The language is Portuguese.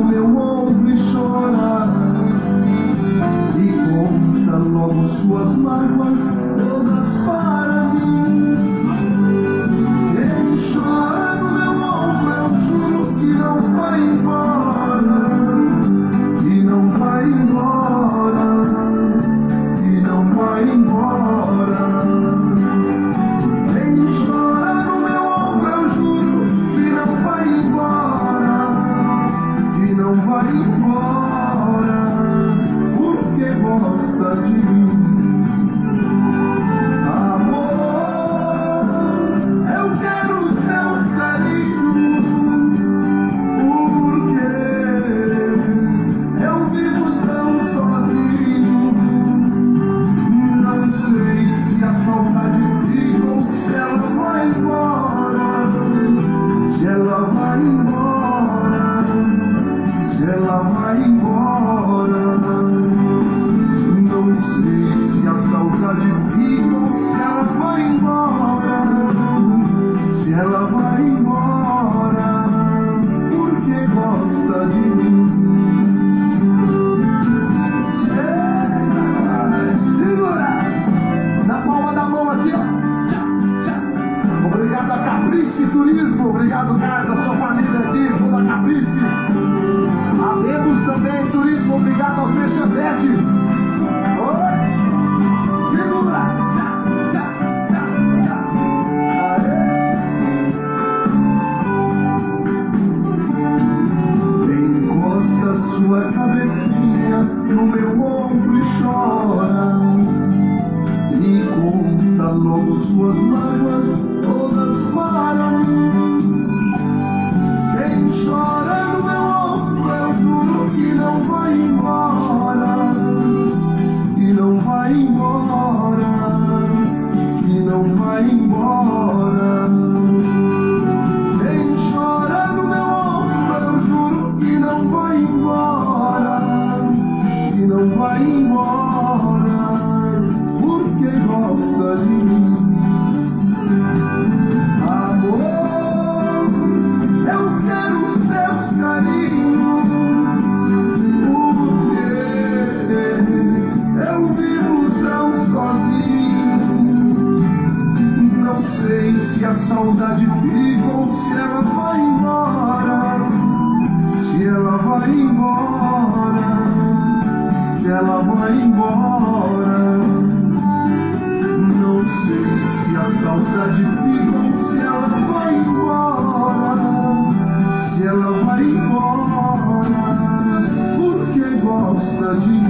no meu ombro e chora. E conta logo suas mágoas todas para gosta de mim. Amor, eu quero seus carinhos, porque eu vivo tão sozinho. Não sei se a saudade Turismo, obrigado Carlos, a sua família aqui, toda Caprice. A Lemos também Turismo, obrigado aos Merchadetes. Oi! Encosta sua cabecinha no meu ombro e chora E conta logo suas mágoas todas para mim chora no meu ombro eu juro que não vai embora Que não vai embora Que não vai embora sei se a saudade fica ou se ela vai embora. Se ela vai embora, se ela vai embora. Não sei se a saudade fica ou se ela vai embora. Se ela vai embora, porque gosta de mim.